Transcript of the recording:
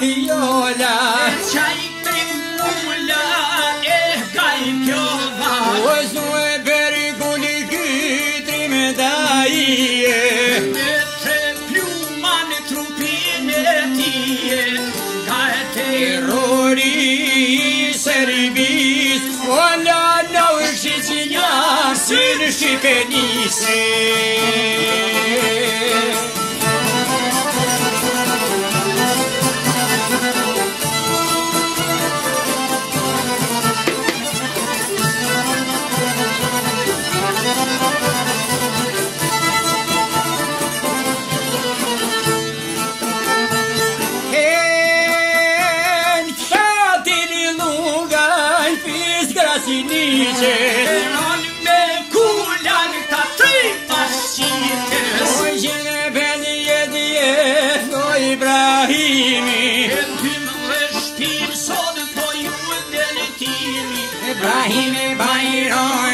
viola Qaj krimula e kaj kjo vaj O zue për i kundi kytri me daje Me tre pjuma në trupin e tije Ka e terori servis O la la u shqici njësin shqipenise Muzika I Bahine Bairon.